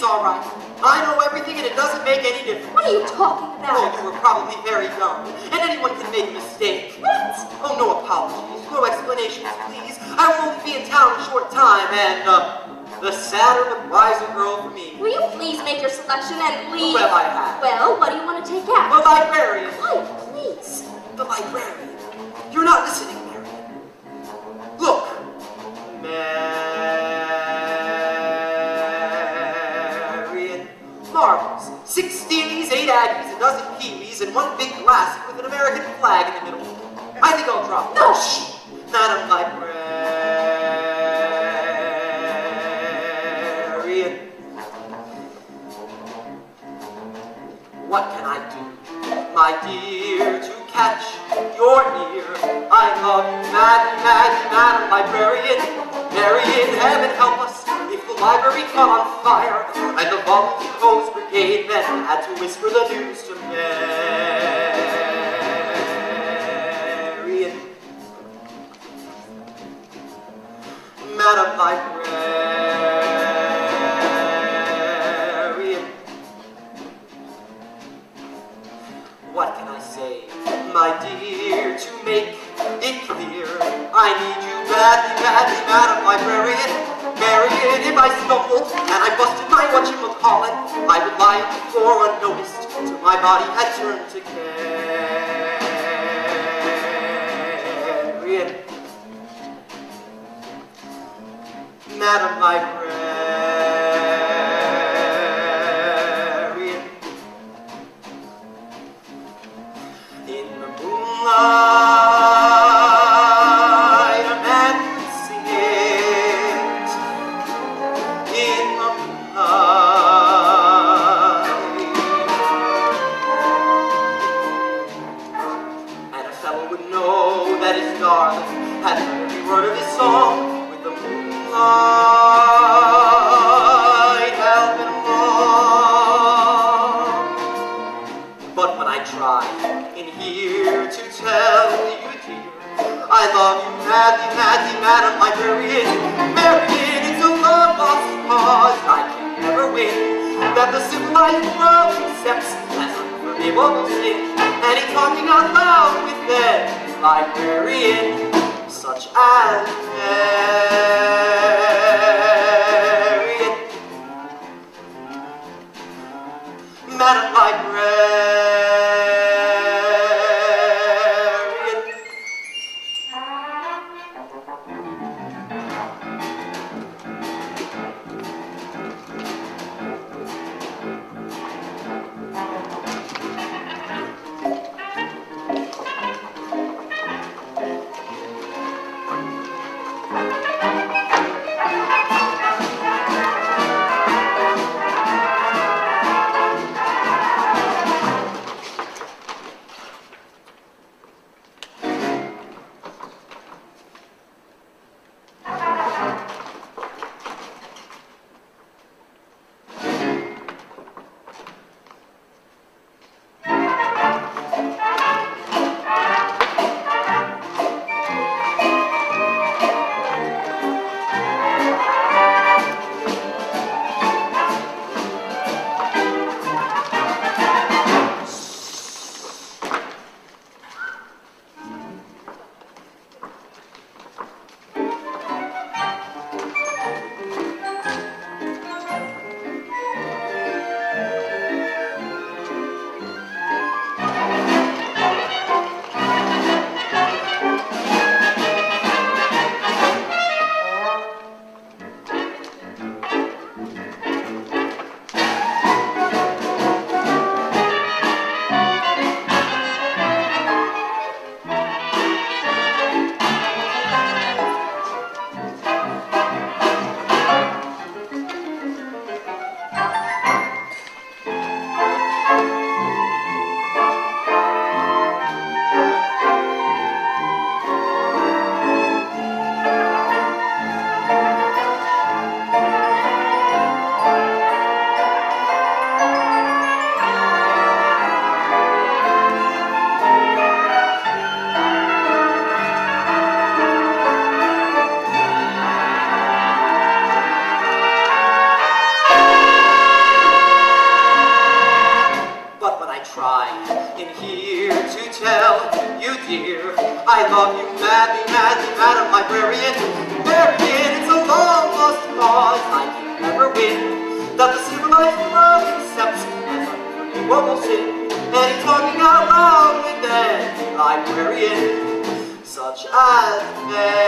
It's all right. I know everything and it doesn't make any difference. What are you talking about? Oh, you were probably very young, and anyone can make a mistake. What? Oh, no apologies, no explanations, please. I will only be in town a short time, and, uh, the sadder the wiser girl for me. Will you please make your selection and leave? Well, I have. Well, what do you want to take out? The librarian. Quiet, please. The librarian. You're not listening, Six steelies, eight aggies, a dozen kiwis, and one big glass with an American flag in the middle. I think I'll drop. No. Shh. Madam Librarian. What can I do, my dear, to catch your ear? I love you, Madam, Madam, Madam Librarian. Mary in heaven help us library caught on fire and the volunteer hose brigade then had to whisper the news to Marian. Madam Librarian. What can I say, my dear, to make it clear? I need you badly, badly, if I stumbled and I busted my whatchamacallit, I would lie floor unnoticed till my body had turned to carrion. Madam Librarian. And would know that his darling had every word of his song with the moonlight helping him along. But when I try in here to tell you, dear, I love you madly, madly, Madam Librarian. Marian, it's a love lost cause I can never win. That the civilized world accepts as unforgivable sin. And he's talking out loud with them, librarian, such as trying in here to tell you, dear, I love you madly, madly, madam librarian, librarian, it's a long lost cause. I can never win, that the civilized world accepts as unforgivable sin, and talking out loud with that librarian, such as men.